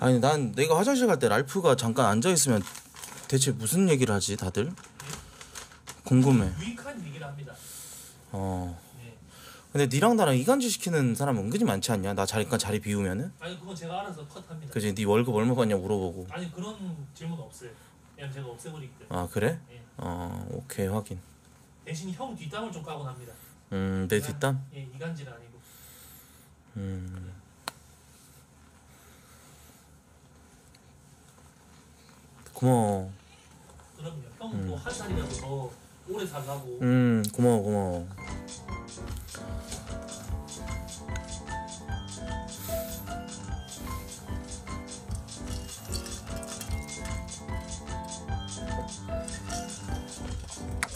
아니 난 내가 화장실 갈 때 랄프가 잠깐 앉아 있으면 대체 무슨 얘기를 하지 다들? 궁금해. 유익한 얘기를 합니다. 어. 네. 근데 니랑 나랑 이간질 시키는 사람 은근히 많지 않냐? 나 잠깐 자리 비우면은? 아니 그건 제가 알아서 컷합니다. 그지? 네 월급 얼마 받냐 물어보고. 아니 그런 질문 없어요. 그냥 제가 없애버리기 때문에. 아 그래? 예. 어 오케이 확인. 대신 형 뒷담을 좀 까곤 합니다. 음내 뒷담? 예, 이간질 아니고. 음. 고마워. 그럼요. 형뭐한 살이라도 더 오래 살라고. 음 고마워 고마워.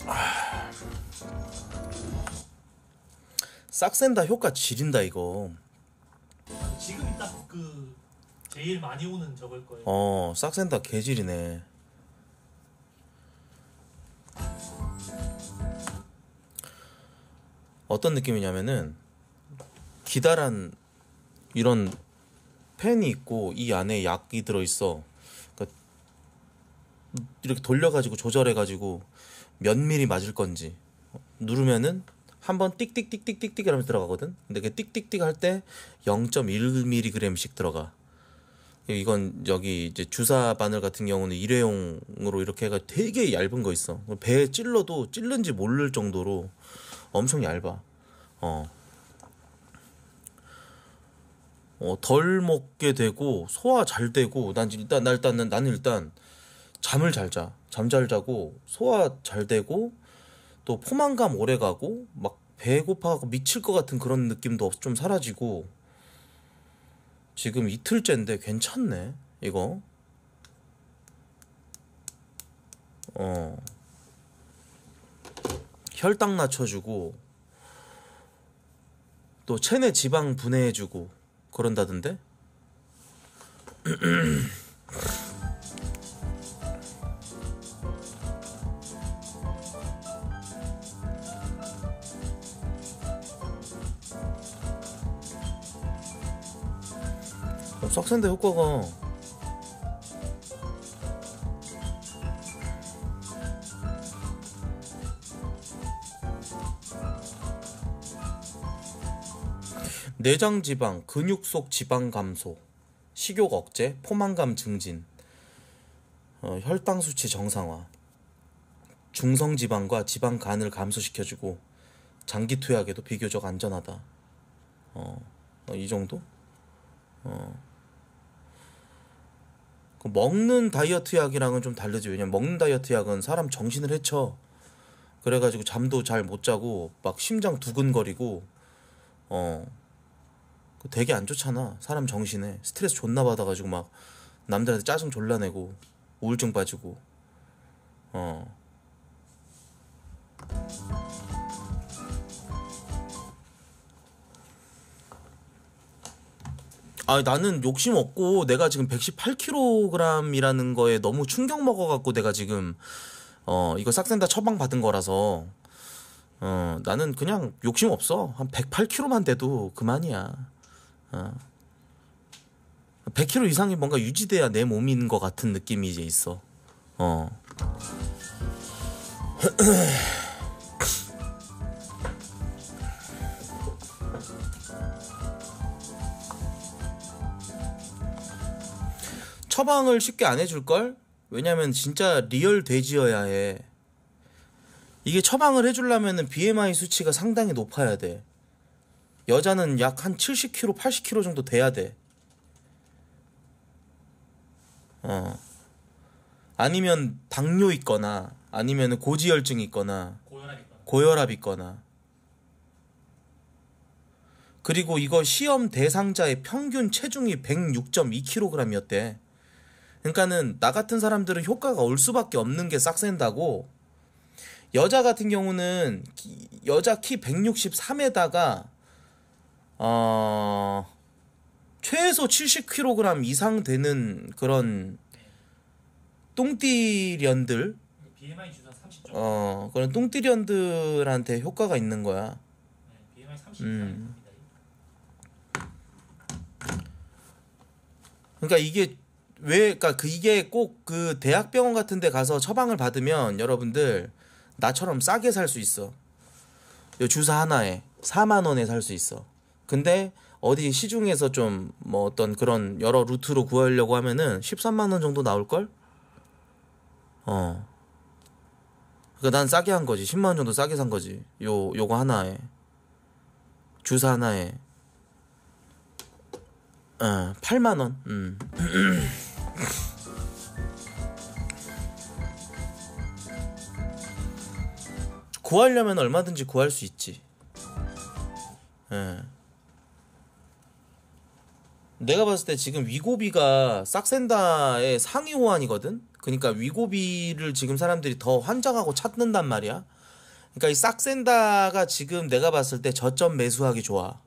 아. 싹센다 효과 지린다 이거. 제일 많이 오는 저걸 거예요. 어 싹센다 개질이네. 어떤 느낌이냐면은 기다란 이런 펜이 있고 이 안에 약이 들어 있어. 그러니까 이렇게 돌려가지고 조절해가지고 몇 미리 맞을 건지 누르면은 한번 띡띡띡띡띡띡 이러면서 들어가거든. 근데 그 띡띡띡 할 때 0.1mg씩 들어가. 이건 여기 이제 주사 바늘 같은 경우는 일회용으로 이렇게 해가 되게 얇은 거 있어. 배에 찔러도 찔른지 모를 정도로 엄청 얇아. 어. 어, 덜 먹게 되고 소화 잘 되고 난 일단 나 일단 난- 나는 일단 잠을 잘 자. 잠 잘 자고 소화 잘 되고 또 포만감 오래 가고 막 배고파하고 미칠 것 같은 그런 느낌도 없- 좀 사라지고 지금 이틀째인데 괜찮네 이거. 어. 혈당 낮춰주고 또 체내 지방 분해해주고 그런다던데 싹 센데 효과가 내장 지방, 근육 속 지방 감소, 식욕 억제, 포만감 증진, 어, 혈당 수치 정상화, 중성 지방과 지방 간을 감소시켜주고 장기 투약에도 비교적 안전하다. 어, 어, 이 정도? 그 먹는 다이어트 약이랑은 좀 다르지. 왜냐면 먹는 다이어트 약은 사람 정신을 해쳐. 그래가지고 잠도 잘 못 자고 막 심장 두근거리고 어 그거 되게 안 좋잖아. 사람 정신에 스트레스 존나 받아가지고 막 남들한테 짜증 졸라 내고 우울증 빠지고 어 아, 나는 욕심 없고 내가 지금 118kg이라는 거에 너무 충격 먹어갖고 내가 지금 어 이거 싹센다 처방 받은 거라서 어 나는 그냥 욕심 없어 한 108kg만 돼도 그만이야. 어. 100kg 이상이 뭔가 유지돼야 내 몸인 것 같은 느낌이 이제 있어. 어. 처방을 쉽게 안 해줄 걸? 왜냐면 진짜 real 돼지여야 해. 이게 처방을 해주려면은 BMI 수치가 상당히 높아야 돼. 여자는 약 한 70kg, 80kg 정도 돼야 돼. 어. 아니면 당뇨 있거나, 아니면 고지혈증 있거나, 고혈압이니까. 고혈압 있거나. 그리고 이거 시험 대상자의 평균 체중이 106.2kg이었대. 그러니까는 나 같은 사람들은 효과가 올 수밖에 없는 게 싹센다고. 여자 같은 경우는 키- 여자 키 163에다가 어 최소 70kg 이상 되는 그런 똥띠련들 BMI 주사 30 정도. 어 그런 똥띠련들한테 효과가 있는 거야. 네, BMI 30 음. 그러니까 이게 왜 그러니까 그 이게 꼭 그 대학병원 같은 데 가서 처방을 받으면 여러분들 나처럼 싸게 살 수 있어. 요 주사 하나에 4만 원에 살 수 있어. 근데 어디 시중에서 좀 뭐 어떤 그런 여러 루트로 구하려고 하면은 13만 원 정도 나올 걸? 어. 그러니까 난 싸게 한 거지. 10만 원 정도 싸게 산 거지. 요 요거 하나에. 주사 하나에. 어, 8만 원. 음. 구하려면 얼마든지 구할 수 있지. 예. 내가 봤을 때 지금 위고비가 싹센다의 상위 호환이거든. 그러니까 위고비를 지금 사람들이 더 환장하고 찾는단 말이야. 그러니까 이 싹센다가 지금 내가 봤을 때 저점 매수하기 좋아.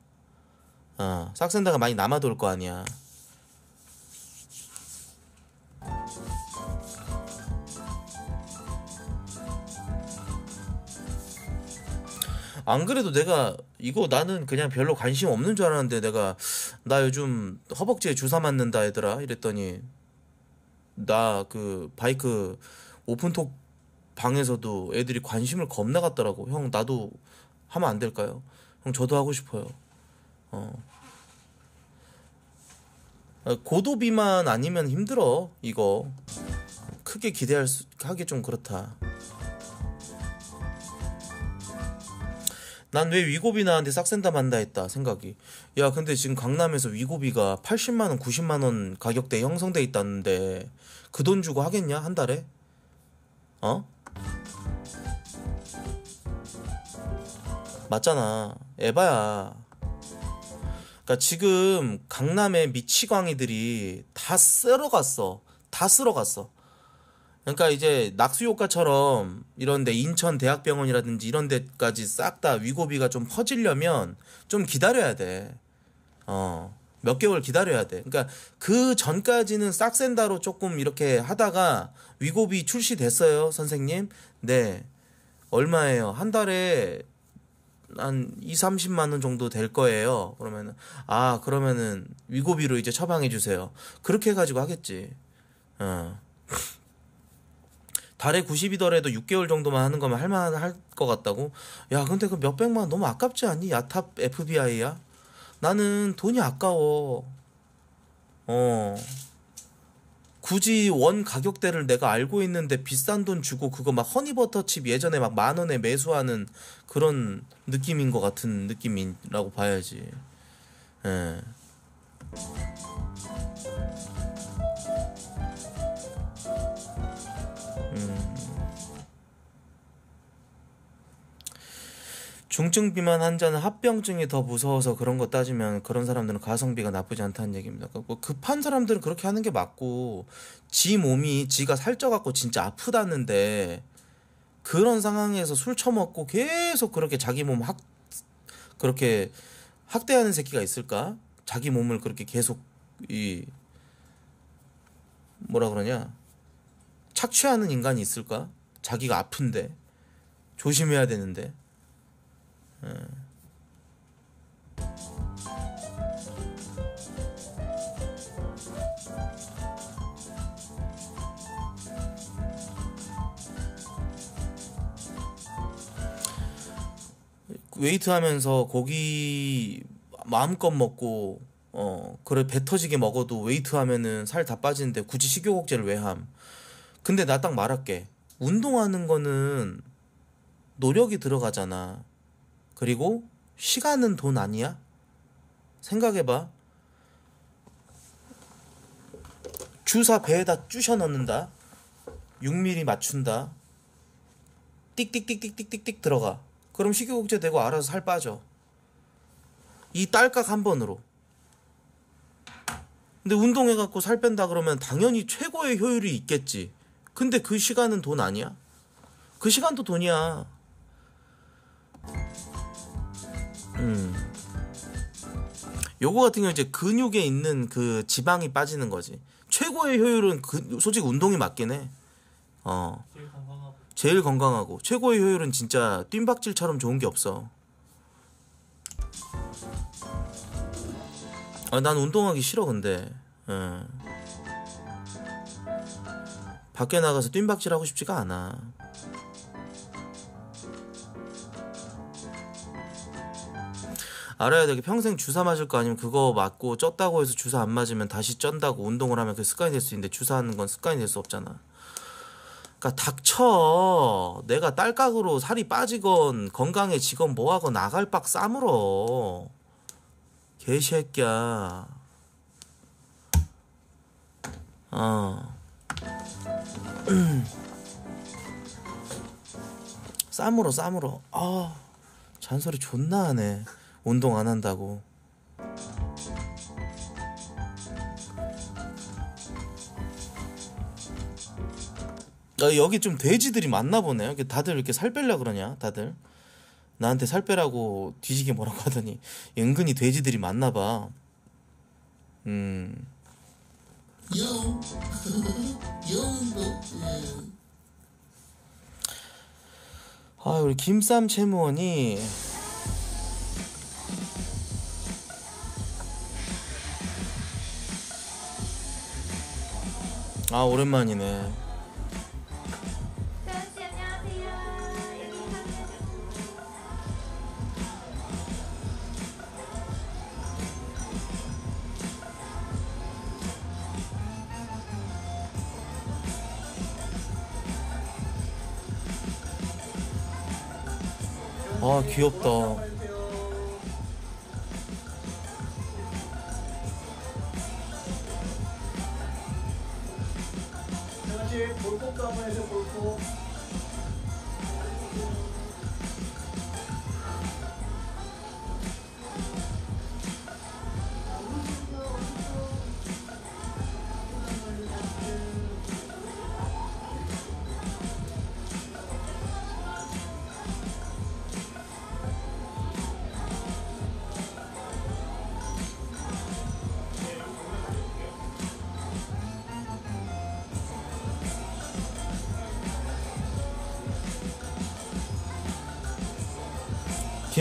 어, 싹센다가 많이 남아 돌 거 아니야. 안 그래도 내가 이거 나는 그냥 별로 관심 없는 줄 알았는데 내가 나 요즘 허벅지에 주사 맞는다 얘들아 이랬더니 나 그 바이크 오픈톡 방에서도 애들이 관심을 겁나 갖더라고 형 나도 하면 안 될까요? 형 저도 하고 싶어요 어. 아, 고도 비만 아니면 힘들어 이거 크게 기대할 수 하기 좀 그렇다 난 왜 위고비 나한테 싹센다 만다 했다 생각이. 야 근데 지금 강남에서 위고비가 80만원 90만원 가격대에 형성돼 있다는데 그 돈 주고 하겠냐 한 달에? 어? 맞잖아. 에바야. 그러니까 지금 강남의 미치광이들이 다 쓸어갔어. 다 쓸어갔어 그러니까 이제 낙수효과처럼 이런데 인천 대학병원이라든지 이런 데까지 싹 다 위고비가 좀 퍼지려면 좀 기다려야 돼. 어. 몇 개월 기다려야 돼. 그러니까 그 전까지는 싹센다로 조금 이렇게 하다가 위고비 출시됐어요, 선생님. 네. 얼마예요? 한 달에 한 2, 30만 원 정도 될 거예요. 그러면은 아, 그러면은 위고비로 이제 처방해 주세요. 그렇게 해 가지고 하겠지. 어. 달에 90이더라도 6개월 정도만 하는 거면 할만 할 것 같다고? 야, 근데 그 몇백만 원 너무 아깝지 않니? 야탑 FBI야? 나는 돈이 아까워. 어. 굳이 원 가격대를 내가 알고 있는데 비싼 돈 주고 그거 막 허니버터칩 예전에 막 만 원에 매수하는 그런 느낌인 것 같은 느낌이라고 봐야지. 예. 중증 비만 환자는 합병증이 더 무서워서 그런 거 따지면 그런 사람들은 가성비가 나쁘지 않다는 얘기입니다. 뭐 급한 사람들은 그렇게 하는 게 맞고 지 몸이 지가 살쪄갖고 진짜 아프다는데 그런 상황에서 술 처먹고 계속 그렇게 자기 몸 학 그렇게 학대하는 새끼가 있을까? 자기 몸을 그렇게 계속 이 뭐라 그러냐 착취하는 인간이 있을까? 자기가 아픈데 조심해야 되는데 weight 하면서 고기 마음껏 먹고 어 그래 배 터지게 먹어도 weight 하면은 살 다 빠지는데 굳이 식욕 억제를 왜 함? 근데 나 딱 말할게. 운동하는 거는 노력이 들어가잖아. 그리고 시간은 돈 아니야? 생각해봐. 주사 배에다 쑤셔 넣는다. 6mm 맞춘다. 띡띡띡띡띡띡 들어가. 그럼 식욕억제 되고 알아서 살 빠져. 이 딸깍 한 번으로. 근데 운동해갖고 살 뺀다 그러면 당연히 최고의 효율이 있겠지. 근데 그 시간은 돈 아니야? 그 시간도 돈이야. 음. 요거 같은 경우 이제 근육에 있는 그 지방이 빠지는 거지. 최고의 효율은 그, 솔직히 운동이 맞긴 해. 어. 제일 건강하고 제일 건강하고 최고의 효율은 진짜 뜀박질처럼 좋은 게 없어. 아, 난 운동하기 싫어 근데. 예. 밖에 나가서 뜀박질 하고 싶지가 않아. 알아야 되게 평생 주사 맞을 거 아니면 그거 맞고 쪘다고 해서 주사 안 맞으면 다시 쩐다고 운동을 하면 그 습관이 될 수 있는데 주사하는 건 습관이 될 수 없잖아. 그러니까 닥쳐. 내가 딸깍으로 살이 빠지건 건강해지건 뭐하건 나갈 박 싸물어. 개새끼야. 어. 싸물어 싸물어. 아 잔소리 존나 하네. 운동 안 한다고. 아, 여기 좀 돼지들이 많나 보네요. 다들 이렇게 살 빼려 그러냐? 다들 나한테 살 빼라고 뒤지게 뭐라고 하더니 은근히 돼지들이 많나 봐. 음. 아 우리 김쌈 채무원이 아 오랜만이네. 아 귀엽다.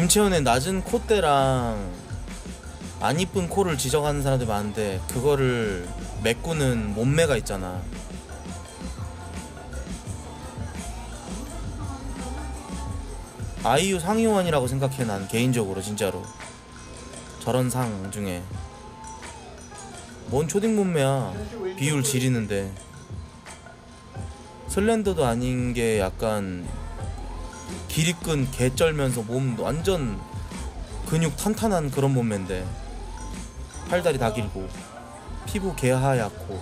김채원의 낮은 콧대랑 안 이쁜 코를 지적하는 사람들 많은데 그거를 메꾸는 몸매가 있잖아. 아이유 상위원이라고 생각해 난 개인적으로 진짜로. 저런 상 중에. 뭔 초딩 몸매야. 비율 지리는데. 슬렌더도 아닌 게 약간 끈 개쩔면서 몸 완전 근육 탄탄한 그런 몸매인데 팔다리 다 길고 피부 개하얗고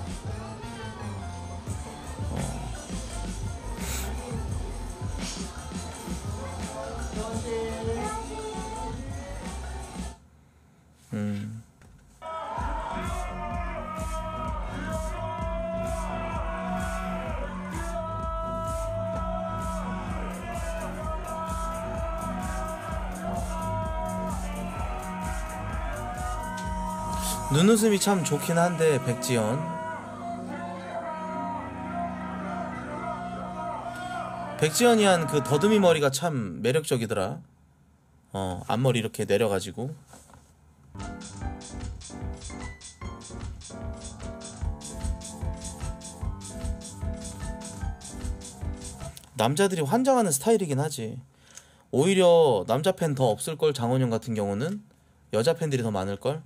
눈웃음이 참 좋긴 한데 백지연. 백지연이 한 그 더듬이 머리가 참 매력적이더라. 어 앞머리 이렇게 내려가지고. 남자들이 환장하는 스타일이긴 하지. 오히려 남자 팬 더 없을 걸 장원영 같은 경우는 여자 팬들이 더 많을 걸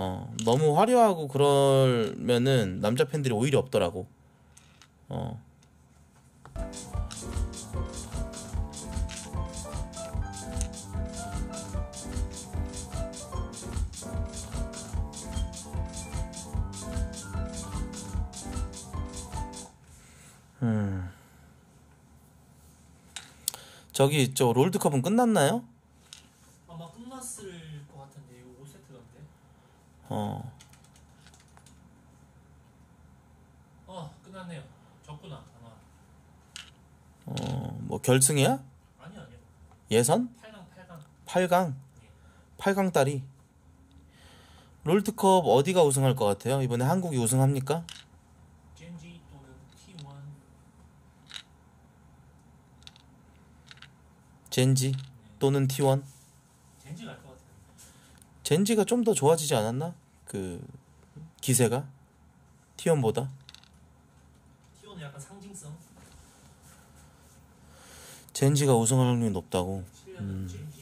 어, 너무 화려하고 그러면은 남자 팬들이 오히려 없더라고. 어. 음. 저기 저 롤드컵은 끝났나요? 아마 끝났을 것 같은데 이거 5세트던데. 어. 어 끝났네요. 졌구나 아마. 어, 뭐 결승이야? 아니요 아니요. 예선? 8강 8강. 8강 8강 딸이 롤드컵 어디가 우승할 것 같아요? 이번에 한국이 우승합니까? 젠지 또는 T1. 젠지 또는 T1 젠지 갈것 같아요. 젠지가 좀 더 좋아지지 않았나? 그 기세가 티원보다 티오는 약간 상징성. 젠지가 우승할 확률이 높다고 7년 음.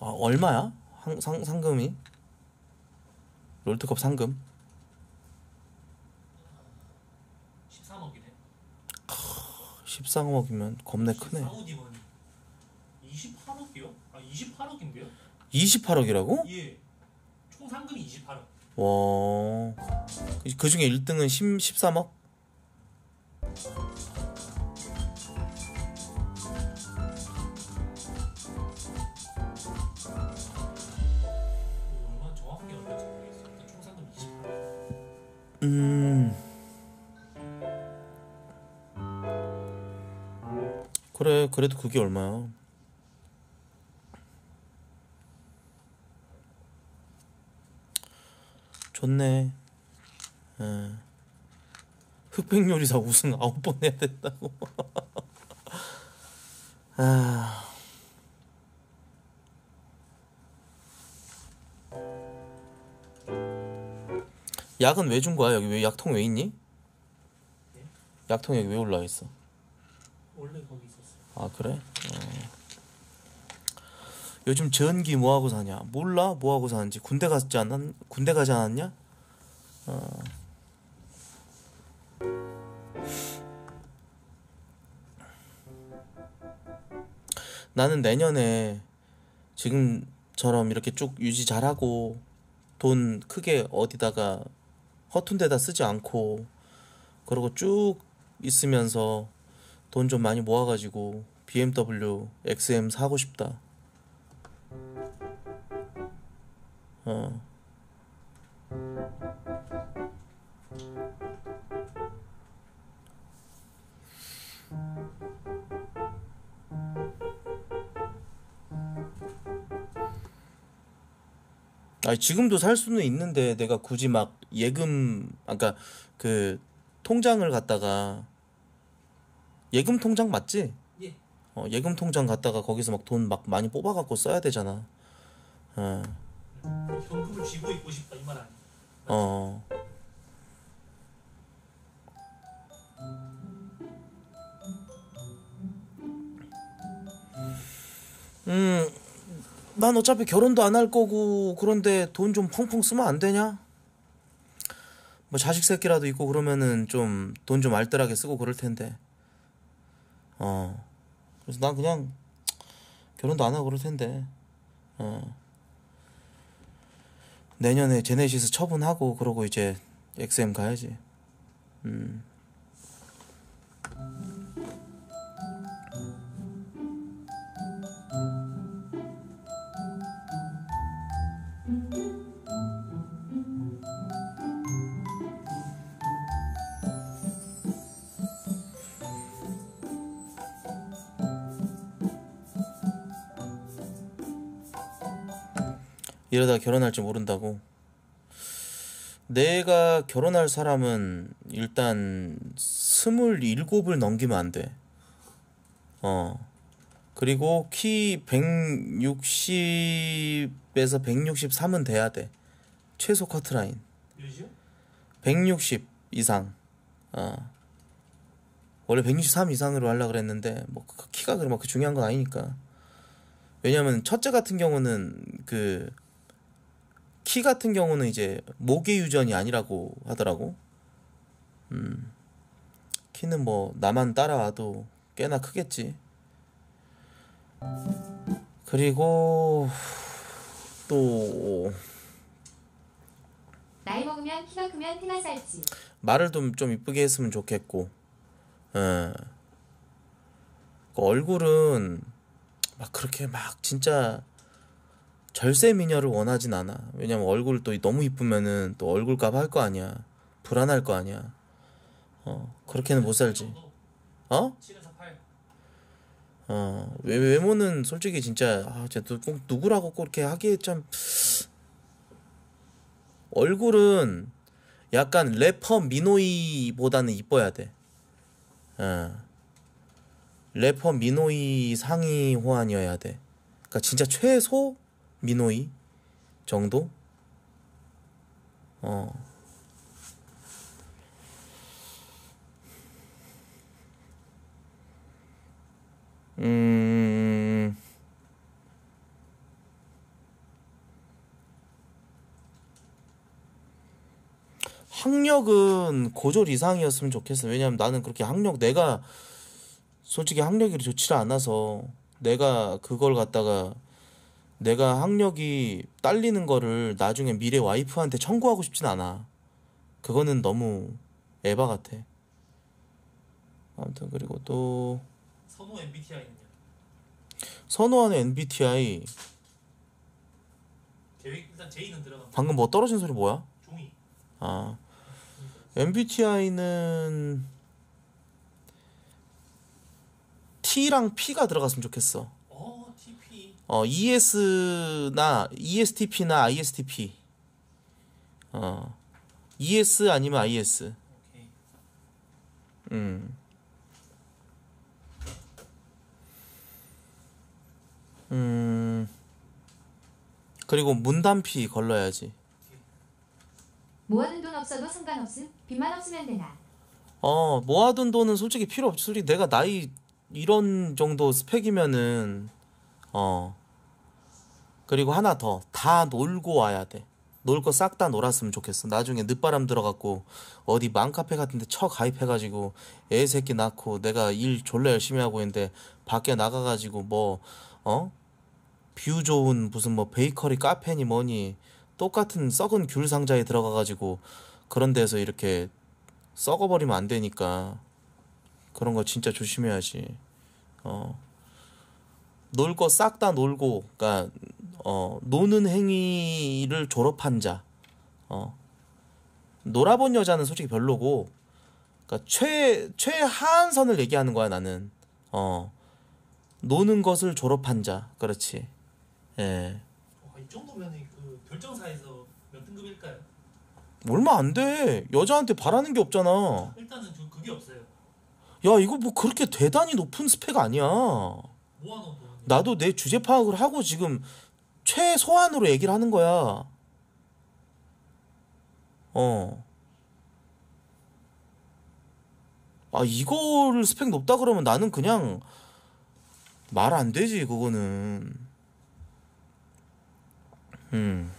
아, 얼마야? 상, 상, 상금이? 롤드컵 상금? 13억이네. 13억이면 겁내 크네 사우디면 28억이요? 아 28억인데요? 28억이라고? 예. 총 상금이 28억. 와... 그, 그 중에 1등은 10, 13억? 얼마 정확하게 얼마인지 모르겠어요. 일단 총 상금 28억. 음... 그래 그래도 그게 얼마야 좋네 예. 흑백 요리사 우승 아홉 번 해야 된다고 아... 약은 왜 준 거야 여기 왜 약통 왜 있니? 약통 여기 왜 올라와 있어? 원래 거기 있었어요. 아 그래? 어. 요즘 전기 뭐 하고 사냐? 몰라 뭐 하고 사는지 군대 갔지 않았 군대 가지 않았냐? 어. 나는 내년에 지금처럼 이렇게 쭉 유지 잘하고 돈 크게 어디다가 허튼 데다 쓰지 않고 그러고 쭉 있으면서 돈 좀 많이 모아가지고 BMW XM 사고 싶다. 어. 아니 지금도 살 수는 있는데 내가 굳이 막 예금 아까 그 통장을 갖다가 예금 통장 맞지? 예. 어, 예금 통장 갖다가 거기서 막돈막 많이 뽑아 갖고 써야 되잖아. 어, 현금을 쥐고 있고 싶다 이 말 아니에요. 어. 음, 난 어차피 결혼도 안 할 거고 그런데 돈 좀 펑펑 쓰면 안 되냐? 뭐 자식 새끼라도 있고 그러면은 좀 돈 좀 알뜰하게 쓰고 그럴 텐데. 어. 그래서 난 그냥 결혼도 안 하고 그럴 텐데. 어. 내년에 제네시스 처분하고 그러고 이제 XM 가야지. 음. 이러다 결혼할지 모른다고. 내가 결혼할 사람은 일단 스물일곱을 넘기면 안 돼. 어. 그리고 키 160에서 163은 돼야 돼. 최소 커트라인. 몇이요? 160 이상. 어. 원래 163 이상으로 하려고 그랬는데 뭐그 키가 그렇게 중요한 건 아니니까. 왜냐면 첫째 같은 경우는 그 키 같은 경우는 이제 모계 유전이 아니라고 하더라고. 음. 키는 뭐 나만 따라와도 꽤나 크겠지. 그리고 또 나이 먹으면 키가 크면 피나 살지. 말을 좀, 좀 이쁘게 했으면 좋겠고, 예. 그 얼굴은 막 그렇게 막 진짜 절세 미녀를 원하진 않아. 왜냐면 얼굴 또 너무 이쁘면은 또 얼굴값 할 거 아니야. 불안할 거 아니야. 어, 그렇게는 못 살지. 어? 7에서 8. 어, 외, 외모는 솔직히 진짜, 아, 진짜 누- 꼭 누구라고 꼭 이렇게 하기에 참. 얼굴은 약간 래퍼 미노이보다는 이뻐야 돼. 어. 래퍼 미노이 상위 호환이어야 돼. 그러니까 진짜 최소 미노이 정도? 어. 음. 학력은 고졸 이상이었으면 좋겠어. 왜냐면 나는 그렇게 학력 내가 솔직히 학력이 좋지 않아서 내가 그걸 갖다가 내가 학력이 딸리는 거를 나중에 미래 와이프한테 청구하고 싶진 않아. 그거는 너무 에바 같아. 아무튼 그리고 또 선호 MBTI는요? 선호하는 MBTI 계획 일단 J는 들어간 방금 뭐 떨어진 소리 뭐야? 중이 아 MBTI는 T랑 P가 들어갔으면 좋겠어. 어 ES나 ESTP나 ISTP. 어 ES 아니면 IS. 음. 음. 그리고 문단피 걸러야지. 모아둔 돈 없어도 상관없음. 빚만 없으면 되나. 어, 모아둔 돈은 솔직히 필요 없지. 내가 나이 이런 정도 스펙이면은 어. 그리고 하나 더. 다 놀고 와야 돼. 놀 거 싹 다 놀았으면 좋겠어. 나중에 늦바람 들어갖고 어디 맘카페 같은 데쳐 가입해가지고 애 새끼 낳고 내가 일 졸라 열심히 하고 있는데 밖에 나가가지고 뭐, 어? view 좋은 무슨 뭐 베이커리 카페니 뭐니 똑같은 썩은 귤 상자에 들어가가지고 그런 데서 이렇게 썩어버리면 안 되니까 그런 거 진짜 조심해야지. 어. 놀 거 싹 다 놀고, 그니까, 어, 노는 행위를 졸업한 자. 어. 놀아본 여자는 솔직히 별로고, 그니까 최, 최하한선을 얘기하는 거야, 나는. 어. 노는 것을 졸업한 자. 그렇지. 예. 와, 이 정도면 그 결정사에서 몇 등급일까요? 얼마 안 돼. 여자한테 바라는 게 없잖아. 일단은 저 그게 없어요 야, 이거 뭐 그렇게 대단히 높은 스펙 아니야. 모아놓은 나도 내 주제 파악을 하고 지금 최소한으로 얘기를 하는 거야. 어. 아, 이거를 스펙 높다 그러면 나는 그냥 말 안 되지, 그거는. 음.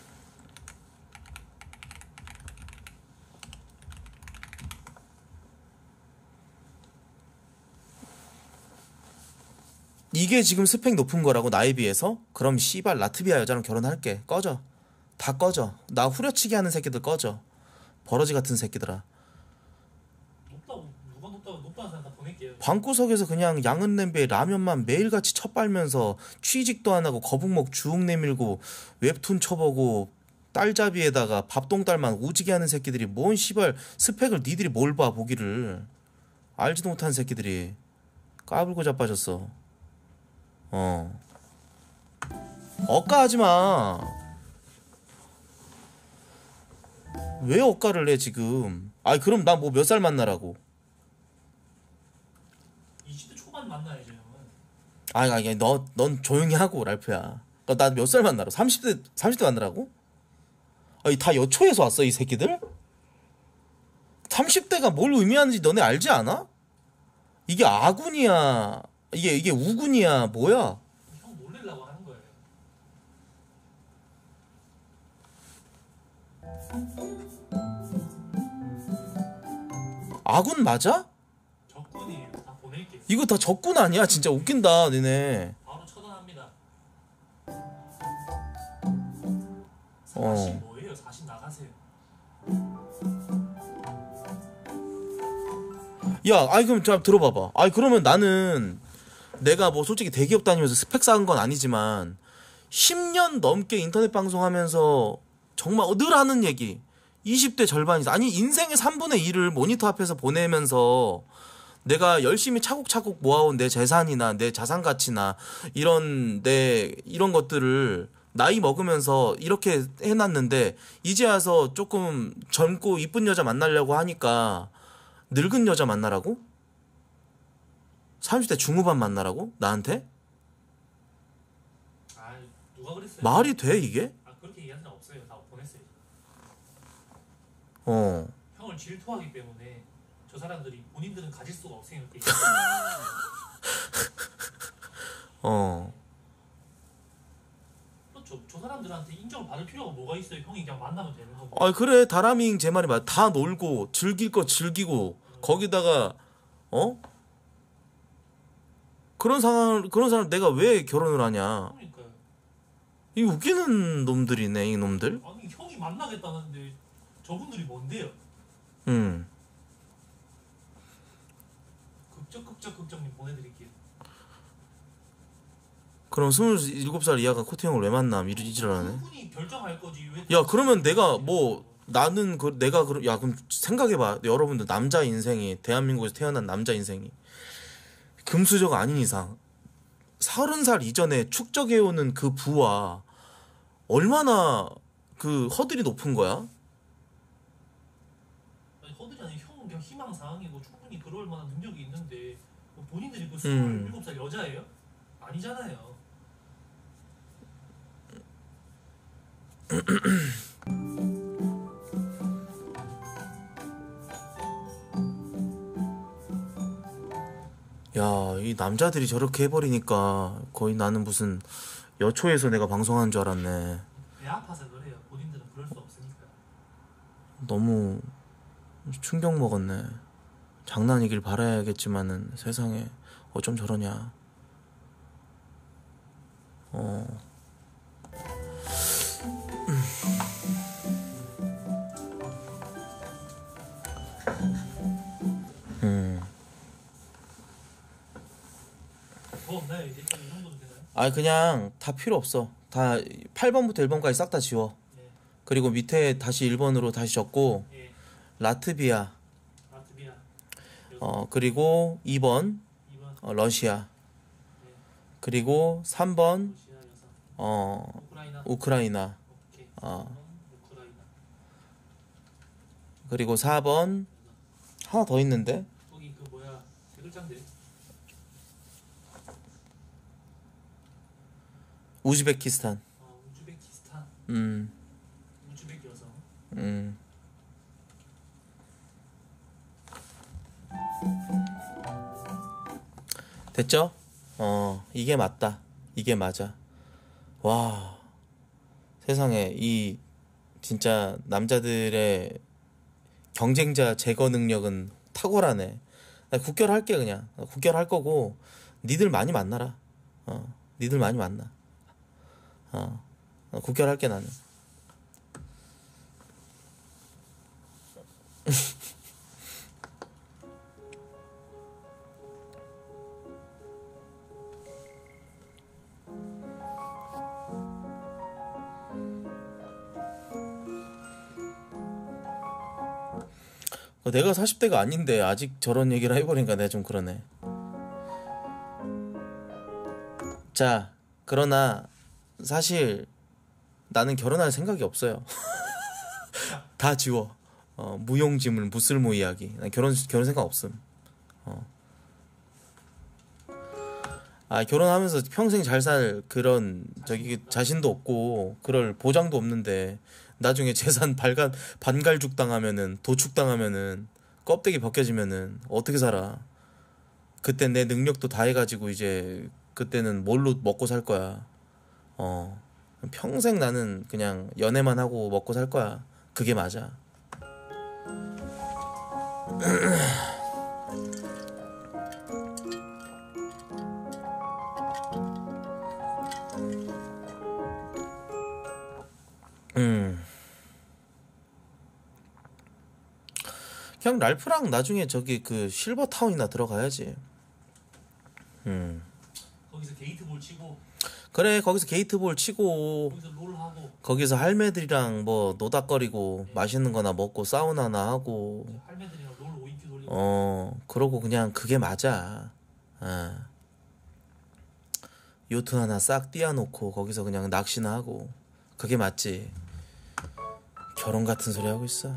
이게 지금 스펙 높은 거라고 나에 비해서? 그럼 씨발 라트비아 여자랑 결혼할게. 꺼져. 다 꺼져. 나 후려치기 하는 새끼들 꺼져. 버러지 같은 새끼들아. 높다고 누가 높다고 높다는 사람 다 보낼게요 방구석에서 그냥 양은 냄비에 라면만 매일같이 첫 빨면서 취직도 안 하고 거북목 주욱 내밀고 웹툰 쳐보고 딸잡이에다가 밥동딸만 오지게 하는 새끼들이 뭔 씨발 스펙을 니들이 뭘 봐 보기를 알지도 못하는 새끼들이 까불고 자빠졌어 어 억까하지 마. 왜 억까를 내 지금? 아이 그럼 나 뭐 몇 살 만나라고? 20대 초반 만나야죠 형은 아니 아니 너넌 조용히 하고 랄프야. 나 몇 살 만나러? 30대 30대 만나라고? 아니 다 여초에서 왔어 이 새끼들? 30대가 뭘 의미하는지 너네 알지 않아? 이게 아군이야. 이게 이게 우군이야. 뭐야? 형 놀리려고 하는 거예요 아군 맞아? 적군이에요 다 보낼게요 이거 다 적군 아니야? 진짜 웃긴다, 너네. 바로 처단합니다 어. 40 뭐예요 40 나가세요 야, 아이 그럼 자 들어봐봐. 아이 그러면 나는 내가 뭐 솔직히 대기업 다니면서 스펙 쌓은 건 아니지만 10년 넘게 인터넷 방송하면서 정말 늘 하는 얘기. 20대 절반 이상 아니 인생의 3분의 1을 모니터 앞에서 보내면서 내가 열심히 차곡차곡 모아온 내 재산이나 내 자산 가치나 이런 내 이런 것들을 나이 먹으면서 이렇게 해놨는데 이제 와서 조금 젊고 이쁜 여자 만나려고 하니까 늙은 여자 만나라고? 30대 중후반 만나라고? 나한테? 아 누가 그랬어요? 말이 돼 이게? 아 그렇게 얘기한 사람 없어요 다 보냈어요 어. 형을 질투하기 때문에 저 사람들이 본인들은 가질 수가 없으니까 이렇게 어. 그렇죠. 저 사람들한테 인정을 받을 필요가 뭐가 있어요? 형이 그냥 만나면 되는 거고. 아 그래 다라밍 제 말이 맞. 다 놀고 즐길 거 즐기고 거기다가 어 그런 상황 그런 사람 내가 왜 결혼을 하냐? 그러니까요. 이 웃기는 놈들이네 이 놈들. 아니 형이 만나겠다는데 저분들이 뭔데요? 음. 극적 극적 극적님 보내드릴게요. 그럼 27살 이하가 코트 형을 왜 만남? 이러 이지랄하네. 그분이 결정할 거지 왜? 야 그러면 내가 뭐 나는 그 내가 그야 그럼 생각해 봐 여러분들 남자 인생이 대한민국에서 태어난 남자 인생이 금수저가 아닌 이상 서른 살 이전에 축적해오는 그 부와 얼마나 그 허들이 높은 거야? 아니, 허들이 아니 형은 그냥 희망 사항이고 충분히 그럴 만한 능력이 있는데 뭐 본인들이 그 음. 27살 여자예요? 아니잖아요. 야 이 남자들이 저렇게 해버리니까 거의 나는 무슨 여초에서 내가 방송하는 줄 알았네. 내 아파서 그래요. 본인들은 그럴 수 없으니까. 너무 충격 먹었네. 장난이길 바라야겠지만은 세상에 어쩜 저러냐. 어. 뭐 없나요? 이제 딱이 정도면 되나요? 아 그냥 다 필요 없어. 다 8번부터 1번까지 싹 다 지워. 예. 그리고 밑에 다시 1번으로 다시 적고 예. 라트비아. 라트비아. 어 그리고 2번 2번 어, 러시아. 네. 그리고 3번 러시아 여성. 어 우크라이나. 우크라이나. 오케이. 어. 3번 우크라이나. 그리고 4번 하나 더 있는데 거기 그 뭐야 세 글자인 우즈베키스탄. 어, 우즈베키스탄 음. 우즈벡 여성 음. 됐죠? 어, 이게 맞다. 이게 맞아. 와. 세상에 이 진짜 남자들의 경쟁자 제거 능력은 탁월하네. 나 국결할게 그냥. 나 국결할 거고 니들 많이 만나라. 어. 니들 많이 만나. 어. 나 국결할게 나는. 어, 내가 40대가 아닌데 아직 저런 얘기를 해버리니까 내가 좀 그러네. 자, 그러나 사실 나는 결혼할 생각이 없어요. 다 지워. 어, 무용지물, 무쓸모 이야기. 난 결혼 결혼 생각 없음. 어. 아 결혼하면서 평생 잘 살 그런 저기 자신도 없고 그럴 보장도 없는데 나중에 재산 발간 반갈죽 당하면은 도축 당하면은 껍데기 벗겨지면은 어떻게 살아? 그때 내 능력도 다 해가지고 이제 그때는 뭘로 먹고 살 거야? 어 평생 나는 그냥 연애만 하고 먹고 살 거야. 그게 맞아. 음. 그냥 랄프랑 나중에 저기 그 실버타운이나 들어가야지. 음. 거기서 게이트볼 치고 그래 거기서 게이트볼 치고 거기서 롤 하고 거기서 할매들이랑 뭐 노닥거리고 맛있는 거나 먹고 사우나나 하고 할매들이랑 롤 5인큐 돌리고 어 그러고 그냥 그게 맞아. 어. 요트 하나 싹 띄워놓고 거기서 그냥 낚시나 하고 그게 맞지. 결혼 같은 소리 하고 있어.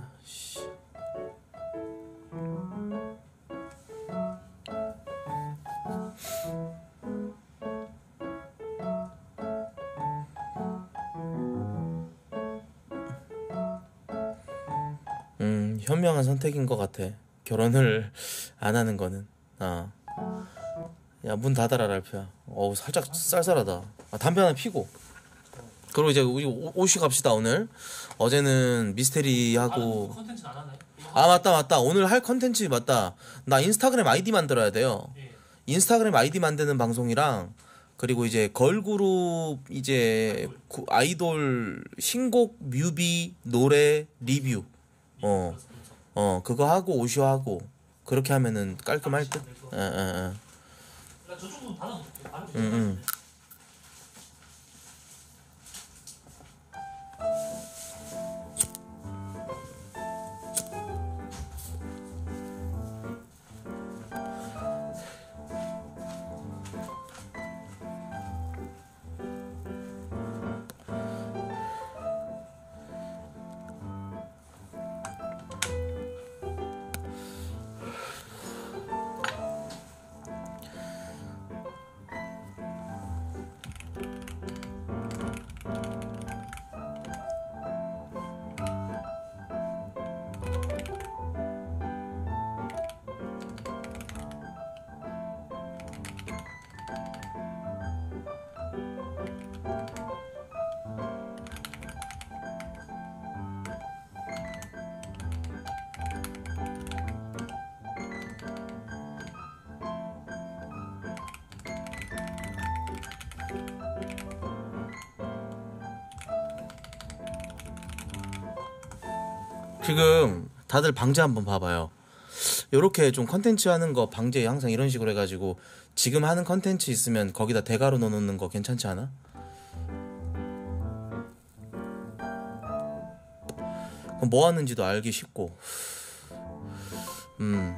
선택인 것 같아. 결혼을 안 하는 거는. 아. 야, 문 닫아라, 랄프야. 어우, 살짝 쌀쌀하다. 아, 담배 하나 피고. 그리고 이제 우리 오- 오시 갑시다, 오늘. 어제는 미스테리 하고. 컨텐츠 안 하나요? 아, 맞다, 맞다. 오늘 할 컨텐츠 맞다. 나 인스타그램 아이디 만들어야 돼요. 예. 인스타그램 아이디 만드는 방송이랑 그리고 이제 걸그룹 이제 구- 아이돌 신곡 뮤비 노래 리뷰 어. 어 그거 하고 오쇼 하고 그렇게 하면은 깔끔할 듯. 예, 예, 예. 그러 지금 다들 방제 한번 봐봐요. 요렇게 좀 컨텐츠 하는 거 방제 항상 이런 식으로 해가지고 지금 하는 컨텐츠 있으면 거기다 대가로 넣어놓는 거 괜찮지 않아? 뭐 하는지도 알기 쉽고 음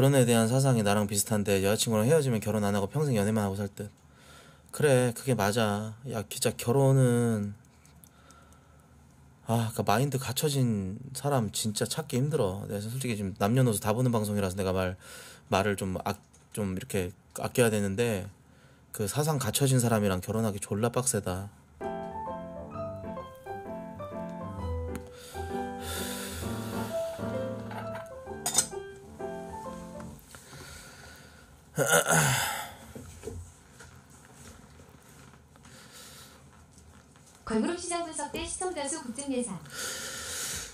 결혼에 대한 사상이 나랑 비슷한데 여자친구랑 헤어지면 결혼 안 하고 평생 연애만 하고 살 듯. 그래, 그게 맞아. 야, 진짜 결혼은 아, 그 마인드 갖춰진 사람 진짜 찾기 힘들어. 내가 솔직히 지금 남녀노소 다 보는 방송이라서 내가 말 말을 좀 악, 좀 이렇게 아껴야 되는데 그 사상 갖춰진 사람이랑 결혼하기 졸라 빡세다. 걸그룹 시장 분석 때 시청자 수 국증 예상.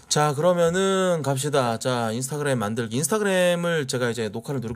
자, 그러면은 갑시다. 자, 인스타그램 만들기. 인스타그램을 제가 이제 녹화를 누르